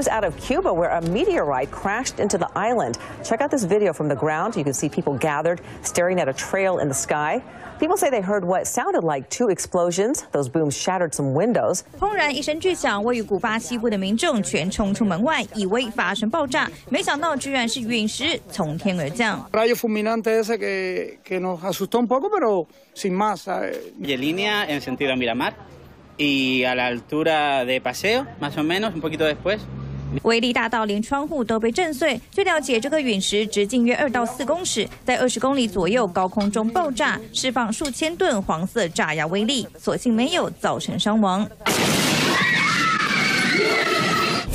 News out of Cuba, where a meteorite crashed into the island. Check out this video from the ground. You can see people gathered, staring at a trail in the sky. People say they heard what sounded like two explosions. Those booms shattered some windows. 轰然一声巨响，位于古巴西部的民众全冲出门外，以为发生爆炸，没想到居然是陨石从天而降。rayo fulminante ese que, que nos asustó un poco, pero sin más. Y en línea en sentido a Miramar y a la altura de Paseo, más o menos, un poquito después. 威力大到连窗户都被震碎。据了解，这个陨石直径约二到四公尺，在二十公里左右高空中爆炸，释放数千吨黄色炸药威力，所幸没有造成伤亡。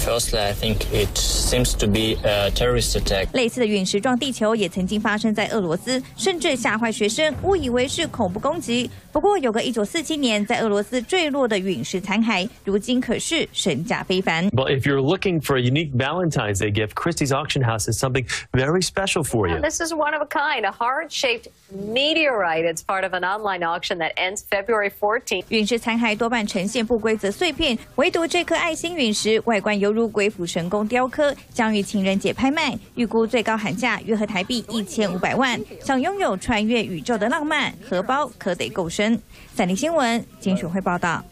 Firstly, I think it seems to be a terrorist attack. 类似的陨石撞地球也曾经发生在俄罗斯，甚至吓坏学生，误以为是恐怖攻击。不过，有个1947年在俄罗斯坠落的陨石残骸，如今可是身价非凡。Well, if you're looking for a unique Valentine's Day gift, Christie's Auction House has something very special for you. This is one of a kind, a heart-shaped meteorite. It's part of an online auction that ends February 14th. 陨石残骸多半呈现不规则碎片，唯独这颗爱心陨石外观犹 如鬼斧神工雕刻，将于情人节拍卖，预估最高喊价约合台币一千五百万。想拥有穿越宇宙的浪漫，荷包可得够深。三立新闻金属会报道。